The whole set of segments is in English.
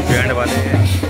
भी बैंड वाले हैं।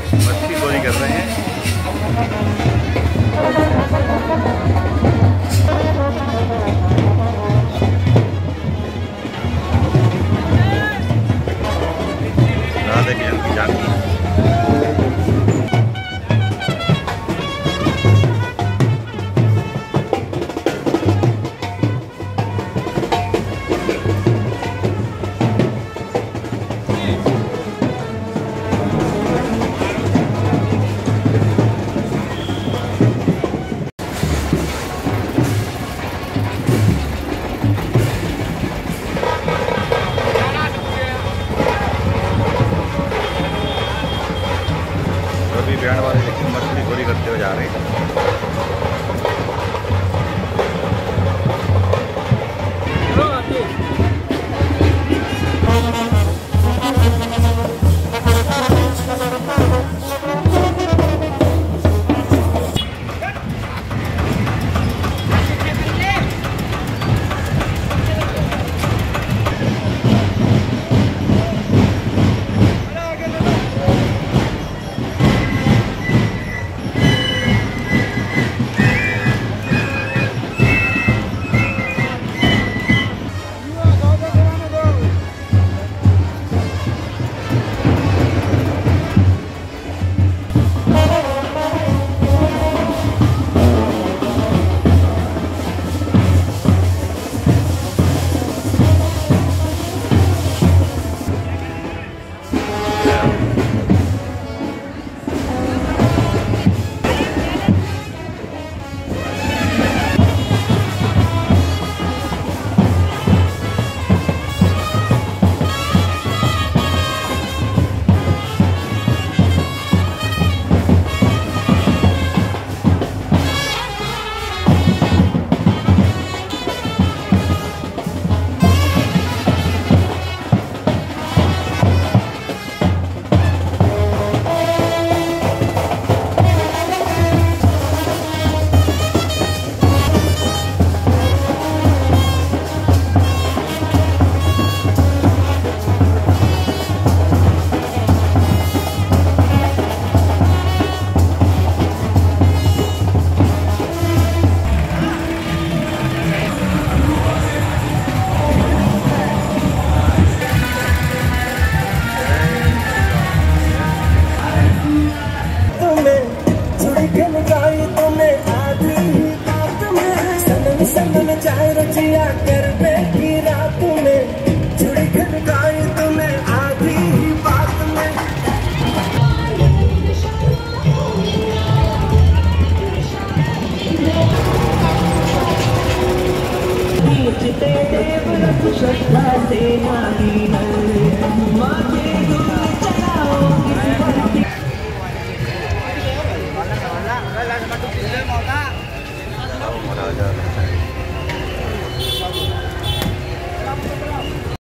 should pass it